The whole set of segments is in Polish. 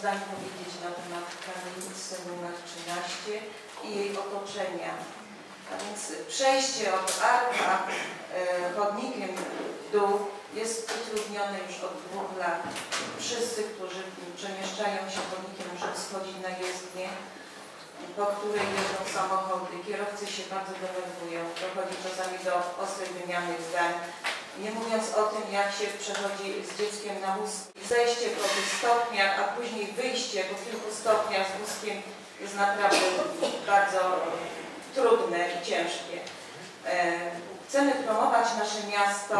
zdań powiedzieć na temat kamienicy numer 13 i jej otoczenia. A więc przejście od arka e, chodnikiem w dół jest utrudnione już od dwóch lat. Wszyscy, którzy przemieszczają się chodnikiem, muszą schodzić na jezdnię, po której jeżdżą samochody. Kierowcy się bardzo denerwują. Dochodzi czasami do ostrej wymiany zdań. Nie mówiąc o tym, jak się przechodzi z dzieckiem na wóz. Zejście po tych stopniach, a później wyjście po kilku stopniach z wózkiem jest naprawdę bardzo trudne i ciężkie. E, chcemy promować nasze miasto,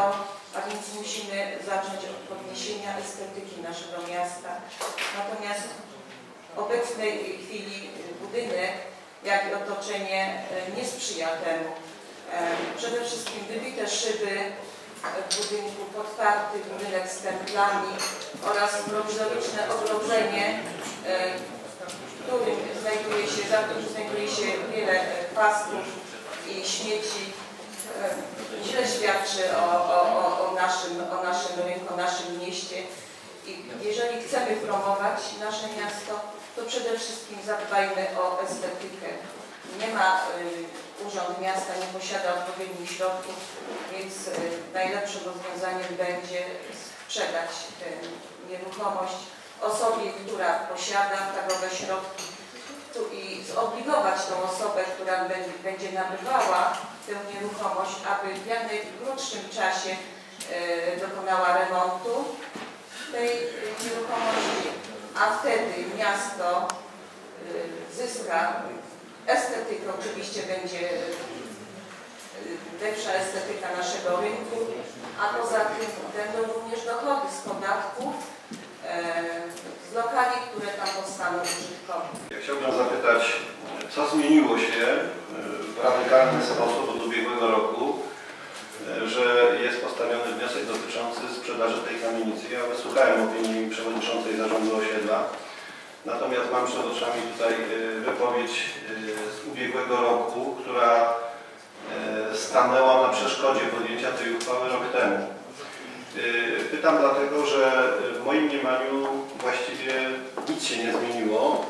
a więc musimy zacząć od podniesienia estetyki naszego miasta. Natomiast w obecnej chwili budynek, jak i otoczenie e, nie sprzyja temu. E, przede wszystkim wybite szyby w budynku, podparty budynek z templami oraz prowizoryczne ogrodzenie, w którym znajduje się, za którym znajduje się wiele pasków i śmieci, źle świadczy o, o, o, naszym, o naszym rynku, o naszym mieście. I jeżeli chcemy promować nasze miasto, to przede wszystkim zadbajmy o estetykę. Nie ma, y, Urząd Miasta nie posiada odpowiednich środków, więc y, najlepszym rozwiązaniem będzie sprzedać tę nieruchomość osobie, która posiada takowe środki i zobligować tą osobę, która będzie, nabywała tę nieruchomość, aby w jak najkrótszym czasie y, dokonała remontu tej nieruchomości, a wtedy miasto y, zyska estetykę, oczywiście będzie y, lepsza estetyka naszego rynku, a poza tym będą również dochody z podatków e, z lokali, które tam powstaną użytkowe. Ja chciałbym zapytać, co zmieniło się e, w radykalny sposób od ubiegłego roku, e, że jest postawiony wniosek dotyczący sprzedaży tej kamienicy. Ja wysłuchałem opinii przewodniczącej zarządu osiedla, natomiast mam przed oczami tutaj e, wypowiedź z ubiegłego roku, która stanęła na przeszkodzie podjęcia tej uchwały rok temu. Pytam dlatego, że w moim mniemaniu właściwie nic się nie zmieniło.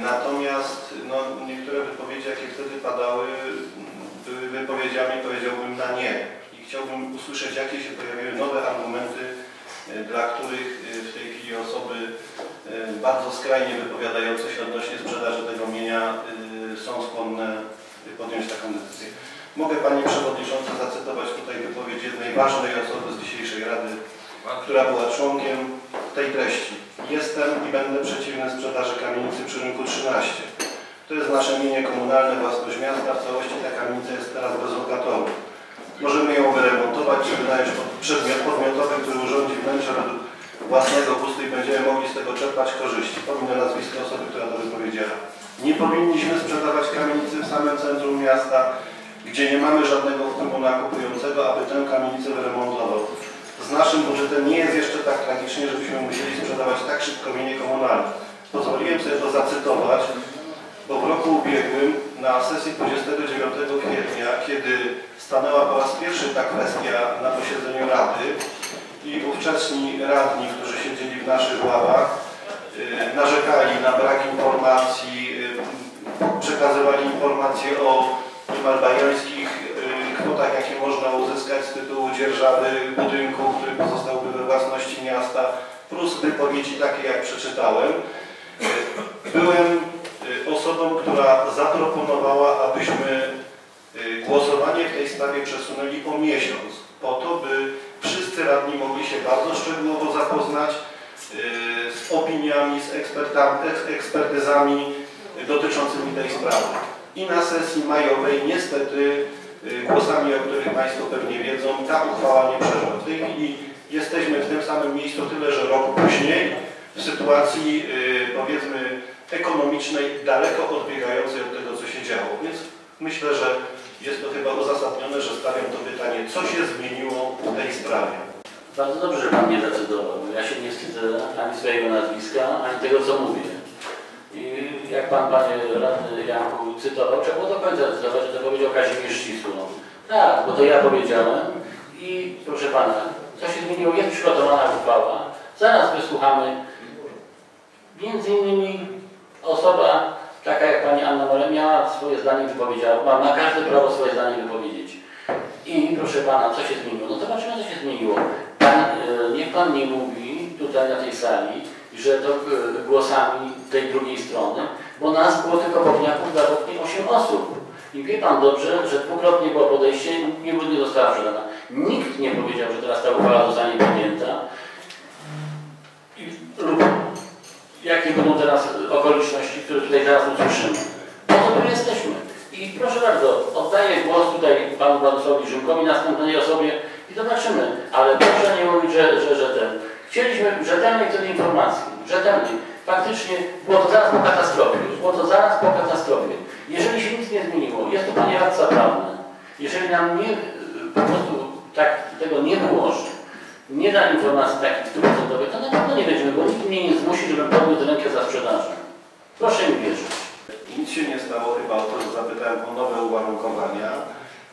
Natomiast no, niektóre wypowiedzi, jakie wtedy padały, były wypowiedziami, powiedziałbym, na nie. I chciałbym usłyszeć, jakie się pojawiły nowe argumenty, dla których w tej chwili osoby bardzo skrajnie wypowiadające się odnośnie sprzedaży tego mienia są skłonne podjąć taką decyzję. Mogę Pani Przewodnicząca zacytować tutaj wypowiedź jednej ważnej osoby z dzisiejszej Rady, która była członkiem tej treści. Jestem i będę przeciwny sprzedaży kamienicy przy rynku 13. To jest nasze mienie komunalne, własność miasta. W całości ta kamienica jest teraz bez lokatorów. Możemy ją wyremontować, czy wynająć przedmiot podmiotowy, który urządzi wnętrze według własnego gustu i będziemy mogli z tego czerpać korzyści. Pominę nazwisko osoby, która to wypowiedziała. Nie powinniśmy sprzedawać kamienicy w samym centrum miasta, gdzie nie mamy żadnego wpływu na kupującego, aby tę kamienicę wyremontował. Z naszym budżetem nie jest jeszcze tak tragicznie, żebyśmy musieli sprzedawać tak szybko mienie komunalne. Pozwoliłem sobie to zacytować, bo w roku ubiegłym na sesji 29 kwietnia, kiedy stanęła po raz pierwszy ta kwestia na posiedzeniu Rady i ówczesni radni, którzy siedzieli w naszych ławach, yy, narzekali na brak informacji, yy, przekazywali informacje o niemal bajańskich y, kwotach, jakie można uzyskać z tytułu dzierżawy budynku, który pozostałby we własności miasta, plus wypowiedzi takie, jak przeczytałem. Y, byłem y, osobą, która zaproponowała, abyśmy głosowanie w tej sprawie przesunęli o miesiąc, po to, by wszyscy radni mogli się bardzo szczegółowo zapoznać z opiniami, z ekspertyzami dotyczącymi tej sprawy i na sesji majowej niestety y, głosami, o których Państwo pewnie wiedzą, ta uchwała nie przeszła. W tej chwili jesteśmy w tym samym miejscu tyle, że rok później w sytuacji y, powiedzmy ekonomicznej daleko odbiegającej od tego, co się działo. Więc myślę, że jest to chyba uzasadnione, że stawiam to pytanie, co się zmieniło w tej sprawie. Bardzo dobrze, że Pan nie decydował. Ja się nie wstydzę ani swojego nazwiska, ani tego, co mówię. I jak Pan, Panie Radny Janku cytował, trzeba było do końca cytować, że to powiedział Kazimierz Ścisło. Tak, bo to ja powiedziałem i proszę Pana, co się zmieniło, jest przygotowana uchwała. Zaraz wysłuchamy między innymi osoba taka jak pani Anna Maria miała swoje zdanie wypowiedziała, ma, ma każde prawo swoje zdanie wypowiedzieć. I proszę pana, co się zmieniło? No zobaczymy, co się zmieniło. Pan, e, niech pan nie mówi tutaj na tej sali, że to e, głosami tej drugiej strony, bo nas było tylko pewniaków zdrowotnie 8 osób. I wie pan dobrze, że dwukrotnie było podejście, nie, nie została przydana. Nikt nie powiedział, że teraz ta uchwała zostanie podjęta. I, lub jakie będą teraz okoliczności, które tutaj zaraz usłyszymy. Po to tu jesteśmy. I proszę bardzo, oddaję głos tutaj panu Władysławowi Rzymkowi, następnej osobie i zobaczymy. Ale proszę nie mówić, że, że, że ten. Chcieliśmy rzetelnej wtedy informacji. Rzetelnej. Faktycznie było to zaraz po katastrofie. Było to zaraz po katastrofie. Jeżeli się nic nie zmieniło, jest to panie radca prawny. Jeżeli nam nie, po prostu tak tego nie wyłoży, nie da informacji takich stuprocentowych, to na pewno nie będziemy, bo nikt mnie nie zmusi, żebym podniósł rękę za sprzedażą. Proszę mi wierzyć. Nic się nie stało, chyba o to zapytałem o nowe uwarunkowania.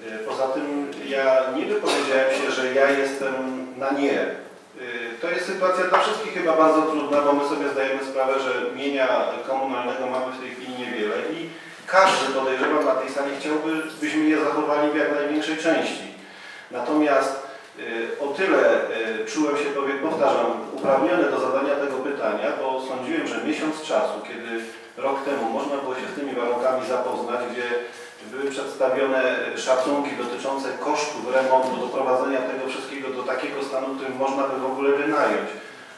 Y, Poza tym ja nie wypowiedziałem się, że ja jestem na nie. Y, To jest sytuacja dla wszystkich chyba bardzo trudna, bo my sobie zdajemy sprawę, że mienia komunalnego mamy w tej chwili niewiele i każdy podejrzewam na tej sali chciałby, byśmy je zachowali w jak największej części. Natomiast o tyle y, czułem się, powiem, powtarzam, uprawniony do zadania tego pytania, bo sądziłem, że miesiąc czasu, kiedy rok temu można było się z tymi warunkami zapoznać, gdzie były przedstawione szacunki dotyczące kosztów remontu, doprowadzenia tego wszystkiego do takiego stanu, którym można by w ogóle wynająć.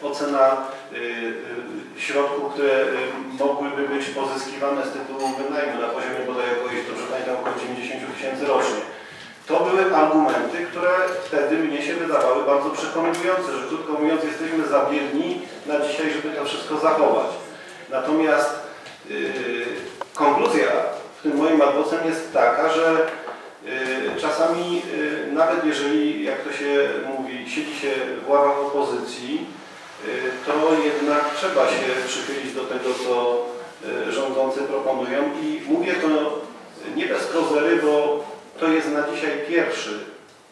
Ocena y, y, środków, które y, mogłyby być pozyskiwane z tytułu wynajmu na poziomie bodaj około, jeśli dobrze pamiętam, około 90 tysięcy rocznie. To były argumenty, które wtedy mnie się wydawały bardzo przekonujące, że krótko mówiąc jesteśmy za biedni na dzisiaj, żeby to wszystko zachować. Natomiast yy, konkluzja w tym moim adwocem jest taka, że yy, czasami yy, nawet jeżeli, jak to się mówi, siedzi się w ławach opozycji, yy, to jednak trzeba się przychylić do tego, co yy, rządzący proponują i mówię to nie bez kozery, bo to jest na dzisiaj pierwszy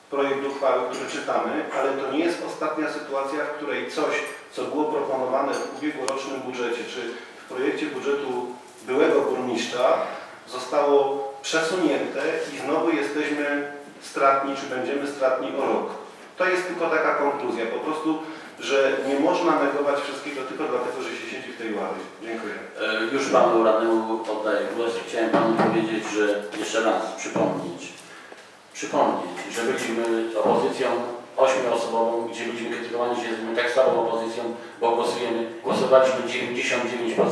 projekt uchwały, który czytamy, ale to nie jest ostatnia sytuacja, w której coś, co było proponowane w ubiegłorocznym budżecie, czy w projekcie budżetu byłego burmistrza, zostało przesunięte i znowu jesteśmy stratni, czy będziemy stratni o rok. To jest tylko taka konkluzja, po prostu, że nie można negować wszystkiego tylko dlatego, że się siedzi w tej ławie. Dziękuję. E, Już panu radnemu oddaję głos. Chciałem panu powiedzieć, że jeszcze raz przypomnieć, przypomnieć, że byliśmy opozycją ośmioosobową, gdzie byliśmy krytykowani, że jesteśmy tak słabą opozycją, bo głosujemy, głosowaliśmy 99%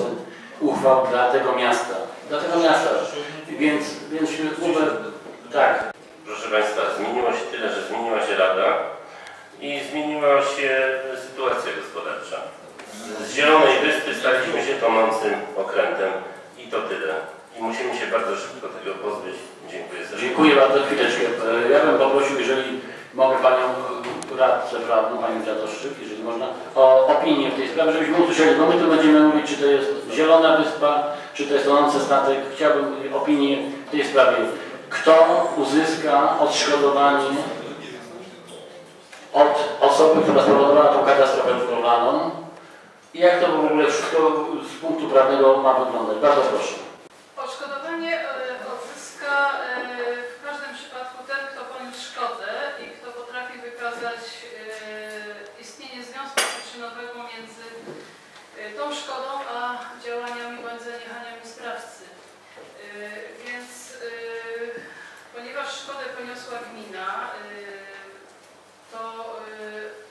uchwał dla tego miasta. Dla tego miasta. Więc, więc Uber, tak, Proszę Państwa, zmieniło się tyle, że zmieniła się Rada i zmieniła się sytuacja gospodarcza. Z Zielonej Wyspy staliśmy się tonącym okrętem i to tyle. I musimy się bardzo szybko tego pozbyć. Dziękuję serdecznie. Dziękuję bardzo, chwileczkę. E, Ja bym poprosił, jeżeli mogę Panią radcę prawną, Panią Dziadoszczyk, jeżeli można, o opinię w tej sprawie, żebyśmy usłyszeli, bo my tu będziemy mówić, czy to jest Zielona Wyspa, czy to jest tonący statek. Chciałbym opinię w tej sprawie. Kto uzyska odszkodowanie od osoby, która spowodowała tą katastrofę budowlaną i jak to w ogóle wszystko z punktu prawnego ma wyglądać? Bardzo proszę. Odszkodowanie e, odzyska e, w każdym przypadku ten, kto poniósł szkodę i kto potrafi wykazać e, istnienie związku przyczynowego między e, tą szkodą a działaniami bądź zaniechaniami sprawcy. E, Więc e, ponieważ szkodę poniosła gmina, e, to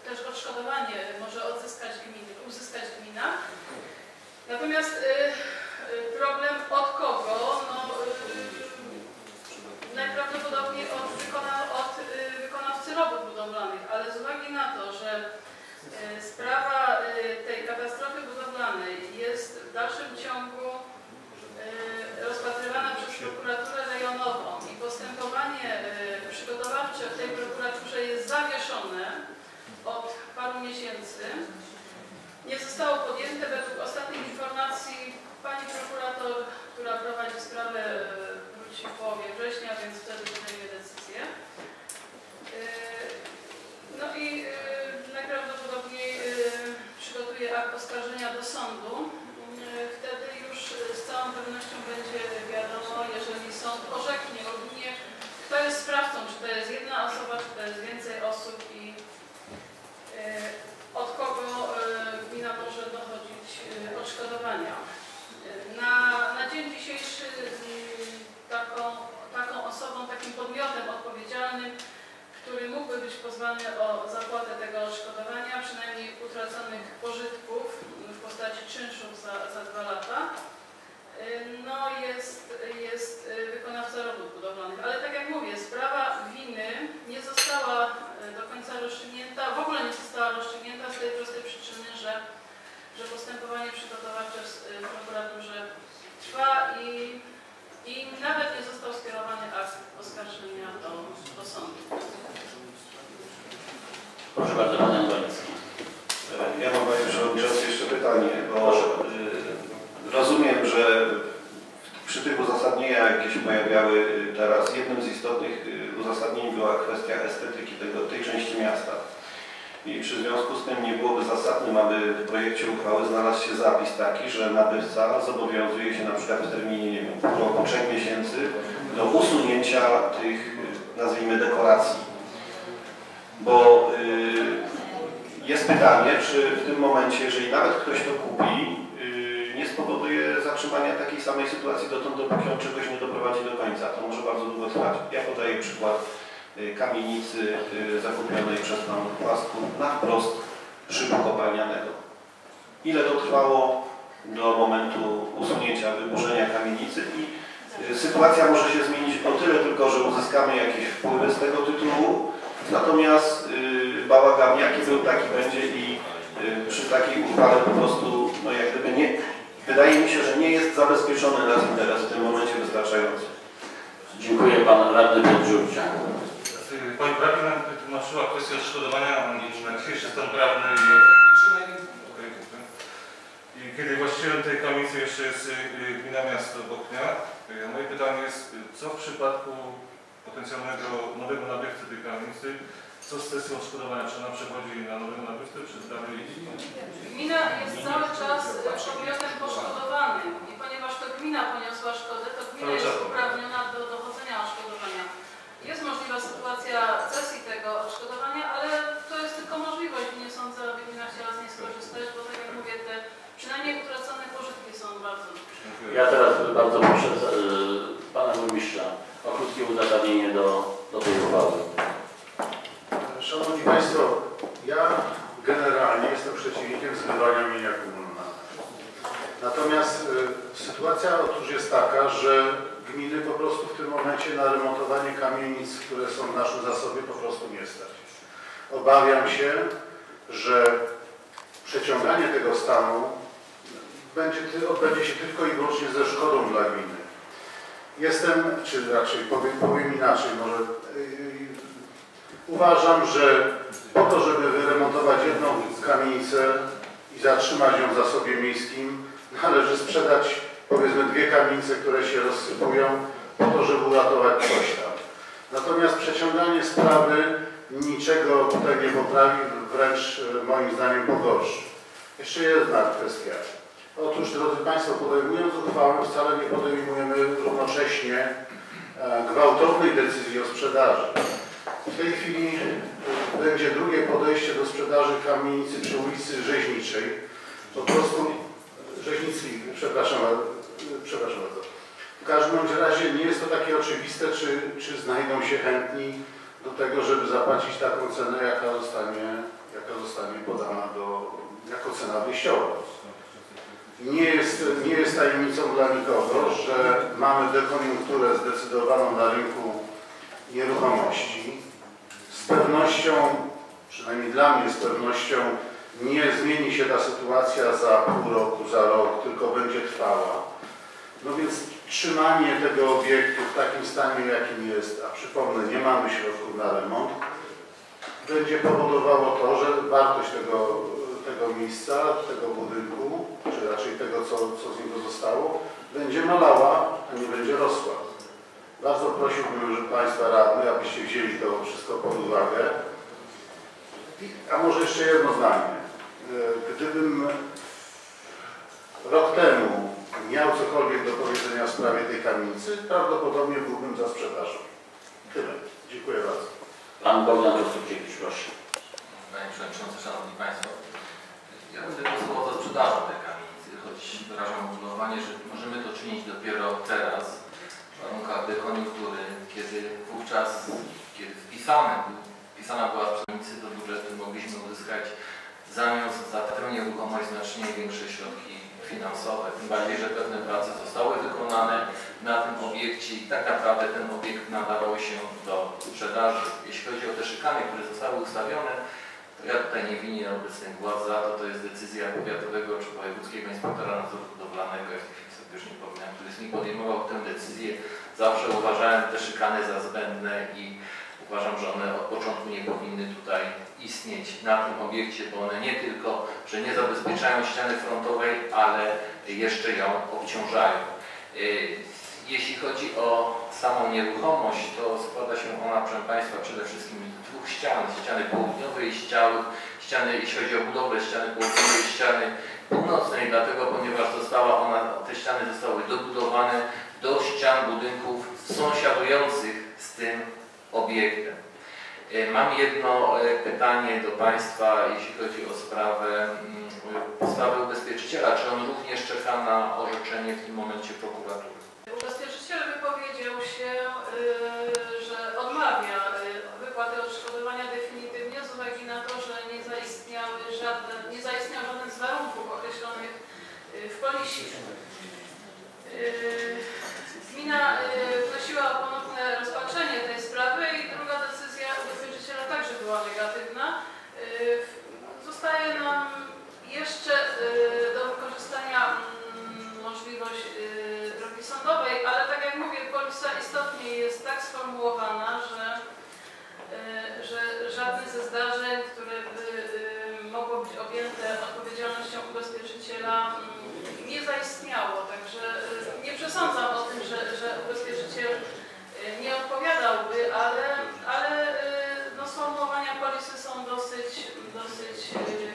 e, też odszkodowanie może odzyskać gmina, uzyskać gmina. Natomiast e, e, problem od kogo? połowie września, więc wtedy podejmie decyzję. Yy, no i yy, najprawdopodobniej yy, przygotuje akt oskarżenia do sądu. Wtedy już z całą pewnością będzie wiadomo, jeżeli sąd orzeknie w, y, w prokuraturze trwa i, i nawet nie został skierowany akt oskarżenia do, do sądu. Proszę bardzo, Pan Antonicki. Ja mam Panie Przewodniczący jeszcze pytanie, bo y, rozumiem, że przy tych uzasadnieniach, jakie się pojawiały y, teraz, jednym z istotnych uzasadnień była kwestia estetyki tego, tej części miasta. I przy związku z tym nie byłoby zasadnym, aby w projekcie uchwały znalazł się zapis taki, że nabywca zobowiązuje się na przykład w terminie, nie wiem, roku, trzech miesięcy do usunięcia tych, y, nazwijmy, dekoracji. Bo y, jest pytanie, czy w tym momencie, jeżeli nawet ktoś to kupi, yy, nie spowoduje zatrzymania takiej samej sytuacji dotąd, dopóki on czegoś nie doprowadzi do końca. To może bardzo długo trwać. Ja podaję przykład kamienicy yy, zakupionej przez Pan Płasku na wprost szybu kopalnianego. Ile to trwało do momentu usunięcia, wyburzenia kamienicy i yy, sytuacja może się zmienić o tyle tylko, że uzyskamy jakieś wpływy z tego tytułu, Natomiast y, bałagan jaki był, taki będzie i y, przy takiej uchwale po prostu, no jak gdyby nie, wydaje mi się, że nie jest zabezpieczony nas interes w tym momencie wystarczająco. Dziękuję Pan Radny Piotr Pani prawna tłumaczyła kwestię odszkodowania na dzisiejszy stan prawny i, kiedy właścicielem tej kamienicy jeszcze jest y, y, gmina miasto Bochnia, y, moje pytanie jest, co w przypadku potencjalnego nowego nabywcy tej kamienicy, co z kwestią odszkodowania, czy ona przechodzi na nowego nabywcę, czy dalej Gmina jest cały czas podmiotem poszkodowanym i ponieważ to gmina poniosła szkodę, to gmina jest uprawniona do dochodzenia sytuacja cesji tego odszkodowania, ale to jest tylko możliwość i nie sądzę, aby gmina chciała z niej skorzystać, bo tak jak mówię, te przynajmniej utracone pożytki są bardzo duże. Ja teraz bardzo proszę y, Pana Burmistrza o krótkie uzasadnienie do, do tej uchwały. Szanowni Państwo, ja generalnie jestem przeciwnikiem zbywania mienia komunalnego. Natomiast y, sytuacja otóż jest taka, że gminy po prostu w tym momencie na remontowanie kamienic, które są w naszym zasobie, po prostu nie stać. Obawiam się, że przeciąganie tego stanu będzie, odbędzie się tylko i wyłącznie ze szkodą dla gminy. Jestem, czy raczej powiem, powiem inaczej, może yy, uważam, że po to, żeby wyremontować jedną kamienicę i zatrzymać ją w zasobie miejskim, należy sprzedać powiedzmy dwie kamienice, które się rozsypują, po to, żeby uratować coś tam. Natomiast przeciąganie sprawy niczego tutaj nie poprawi, wręcz e, moim zdaniem pogorszy. Jeszcze jedna kwestia. Otóż, drodzy Państwo, podejmując uchwałę, wcale nie podejmujemy równocześnie e, gwałtownej decyzji o sprzedaży. W tej chwili e, będzie drugie podejście do sprzedaży kamienicy przy ulicy Rzeźniczej. Po prostu Rzeźnickiej, przepraszam, przepraszam bardzo. W każdym bądź razie nie jest to takie oczywiste, czy, czy znajdą się chętni do tego, żeby zapłacić taką cenę, jaka zostanie, jaka zostanie podana do, jako cena wyjściowa. Nie jest, nie jest tajemnicą dla nikogo, że mamy dekoniunkturę zdecydowaną na rynku nieruchomości. Z pewnością, przynajmniej dla mnie z pewnością, nie zmieni się ta sytuacja za pół roku, za rok, tylko będzie trwała. No więc trzymanie tego obiektu w takim stanie, jakim jest, a przypomnę, nie mamy środków na remont, będzie powodowało to, że wartość tego, tego miejsca, tego budynku, czy raczej tego, co, co z niego zostało, będzie malała, a nie będzie rosła. Bardzo prosiłbym, że Państwa radnych, abyście wzięli to wszystko pod uwagę. A może jeszcze jedno zdanie. E, Gdybym rok temu miał cokolwiek do powiedzenia w sprawie tej kamienicy, prawdopodobnie byłbym za sprzedażą. Tyle. Dziękuję bardzo. Pan Bogdan Kostukiewicz, proszę. Panie Przewodniczący, Szanowni Państwo, ja będę głosował za sprzedażą tej kamienicy, choć wyrażam ubolewanie, że możemy to czynić dopiero teraz, w warunkach dekoniunktury, kiedy wówczas, kiedy wpisane, wpisana była w przemysły do budżetu, mogliśmy uzyskać zamiast za tę nieruchomość znacznie większe środki finansowe. Tym bardziej, że pewne prace zostały wykonane na tym obiekcie i tak naprawdę ten obiekt nadawał się do sprzedaży. Jeśli chodzi o te szykany, które zostały ustawione, to ja tutaj nie winię obecnych władz za to, to jest decyzja powiatowego czy wojewódzkiego inspektora nadzoru budowlanego, ja w tej chwili sobie już nie powinnam, który z nich podejmował tę decyzję. Zawsze uważałem te szykany za zbędne i uważam, że one od początku nie powinny tutaj istnieć na tym obiekcie, bo one nie tylko, że nie zabezpieczają ściany frontowej, ale jeszcze ją obciążają. Y, Jeśli chodzi o samą nieruchomość, to składa się ona, proszę Państwa, przede wszystkim z dwóch ścian, ściany południowej i ściany, ściany, jeśli chodzi o budowę ściany południowej i ściany północnej, dlatego ponieważ została ona, te ściany zostały dobudowane do ścian budynków sąsiadujących z tym obiektem. E, Mam jedno e, pytanie do Państwa, jeśli chodzi o sprawę, mm, sprawę ubezpieczyciela. Czy on również czeka na orzeczenie w tym momencie prokuratury? Ubezpieczyciel wypowiedział się, y, że odmawia y, wypłaty odszkodowania definitywnie z uwagi na to, że nie zaistniały żadne, nie zaistniał żaden z warunków określonych y, w polisie. Y, Gmina y, wnosiła o ponowne rozpatrzenie tej sprawy i druga decyzja ubezpieczyciela także była negatywna. Y, Zostaje nam jeszcze y, do wykorzystania mm, możliwość y, drogi sądowej, ale tak jak mówię, polisa istotnie jest tak sformułowana, że, y, że żadne ze zdarzeń, które by y, mogło być objęte odpowiedzialnością ubezpieczyciela mm, nie zaistniało. Także y, nie przesądzam o tym, że, że ubezpieczyciel y, nie odpowiadałby, ale, ale y, no, sformułowania polisy są dosyć, dosyć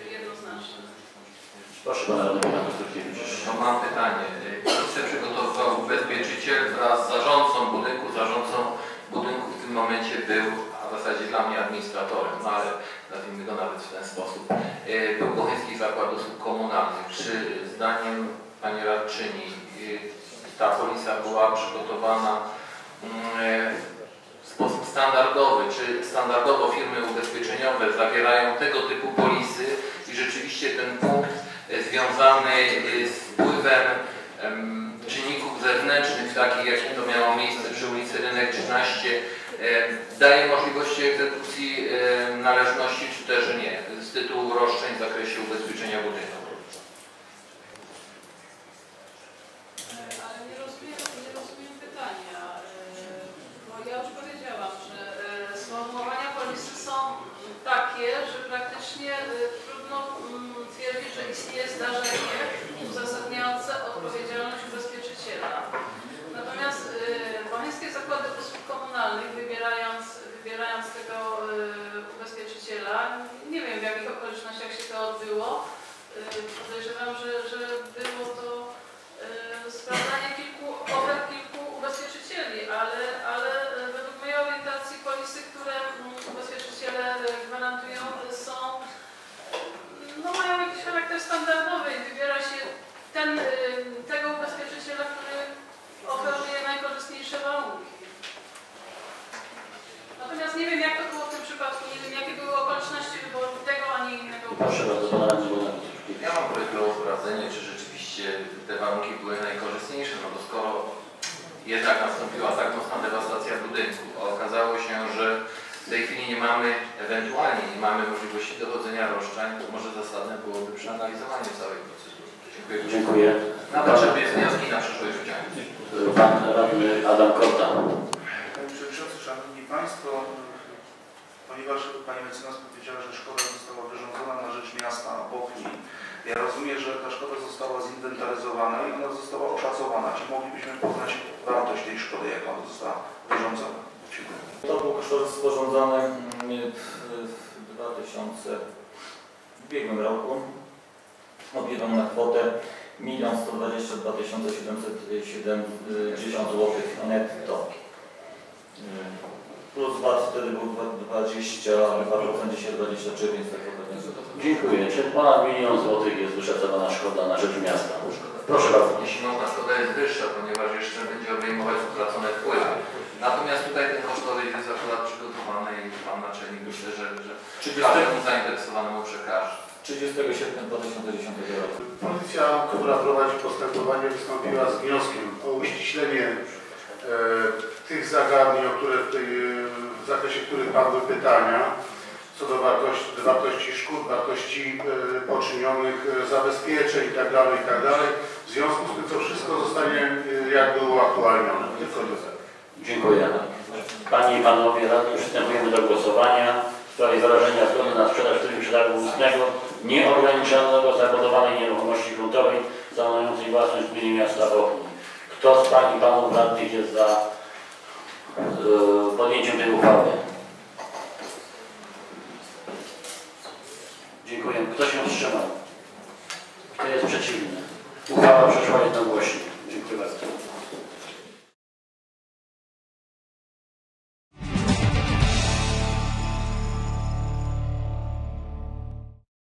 y, jednoznaczne. Proszę pana radnego Jana Turkiewicz. No mam pytanie. Polisę przygotowywał ubezpieczyciel wraz z zarządcą budynku. Zarządcą budynku w tym momencie był, a w zasadzie dla mnie administratorem, no ale nazwijmy go nawet w ten sposób. E, Był Bocheński Zakład Usług Komunalnych. Czy zdaniem Pani Radczyni e, ta polisa była przygotowana mm, w sposób standardowy, czy standardowo firmy ubezpieczeniowe zawierają tego typu polisy i rzeczywiście ten punkt e, związany e, z wpływem em, czynników zewnętrznych, takich jakie to miało miejsce przy ulicy Rynek 13, e, daje możliwości egzekucji należności, czy też nie, z tytułu roszczeń w zakresie ubezpieczenia budynku. Ale nie rozumiem, nie rozumiem pytania, e, bo ja już powiedziałam, że e, sformułowania polisy są takie, że praktycznie e, trudno mm, twierdzić, że istnieje zdarzenie uzasadniające odpowiedzialność ubezpieczyciela. Natomiast e, Bocheńskie Zakłady Usług Komunalnych, wybierając, wybierając tego e, ubezpieczyciela, nie wiem w jakich okolicznościach się odbyło, e, podejrzewam, że, że było to e, sprawdzanie kilku ofert kilku ubezpieczycieli, ale, ale e, według mojej orientacji polisy, które mm, ubezpieczyciele e, gwarantują, e, są, e, no mają jakiś charakter standardowy i wybiera się ten, e, tego ubezpieczyciela, który oferuje najkorzystniejsze warunki. Natomiast nie wiem jak to było w tym przypadku, nie wiem jakie były okoliczności wyboru tego, a nie innego Proszę bardzo, pana radnego Jana Turkiewicz. Ja mam prośbę o sprawdzenie, czy rzeczywiście te warunki były najkorzystniejsze, no bo skoro jednak nastąpiła tak mocna dewastacja budynku, a okazało się, że w tej chwili nie mamy, ewentualnie nie mamy możliwości dochodzenia roszczeń, to może zasadne byłoby przeanalizowanie całej procedury. Dziękuję. Dziękuję. Żeby jest wnioski na przyszłość wyciągnąć. Pan radny Adam Korta. Panie Przewodniczący, Szanowni Państwo, ponieważ Pani mecenas powiedziała, że szkoda została wyrządzona na rzecz miasta obok niej, ja rozumiem, że ta szkoda została zinwentaryzowana i ona została oszacowana. Czy moglibyśmy poznać wartość tej szkody, jak ona została wyrządzona? Dziękuję. To był kosztorys sporządzony mm, 2000 w ubiegłym roku. Obiegał na kwotę 1 122 770 zł netto. Y, Plus VAT wtedy był 20, 2%, dzisiaj 23, więc tak Dziękuję. Czy ponad milion złotych jest wyszacowana szkoda na rzecz miasta? Proszę bardzo. Jeśli można, szkoda jest wyższa, ponieważ jeszcze będzie obejmować utracone wpływy. Natomiast tutaj ten kosztoryś jest akurat przygotowany i Pan Naczelnik myślę, że, że 30, każdemu zainteresowanemu przekaże. 30 sierpnia 2010 roku. Policja, która prowadzi postępowanie, wystąpiła z wnioskiem o uściślenie e, tych zagadnień, o które w, tej, w zakresie których padły pytania, co do wartości, wartości szkód, wartości e, poczynionych e, zabezpieczeń itd., itd. W związku z tym to wszystko zostanie e, jakby uaktualnione. Tylko. Dziękuję. Panie i Panowie Radni, przystępujemy do głosowania w sprawie wyrażenia zgody na sprzedaż w trybie przetargu ustnego nieograniczonego zabudowanej nieruchomości gruntowej stanowiącej własność gminy miasta Bochni. Kto z Pań i Panów Radnych jest za e, podjęciem tej uchwały? Dziękuję. Kto się wstrzymał? Kto jest przeciwny? Uchwała przeszła jednogłośnie. Dziękuję bardzo.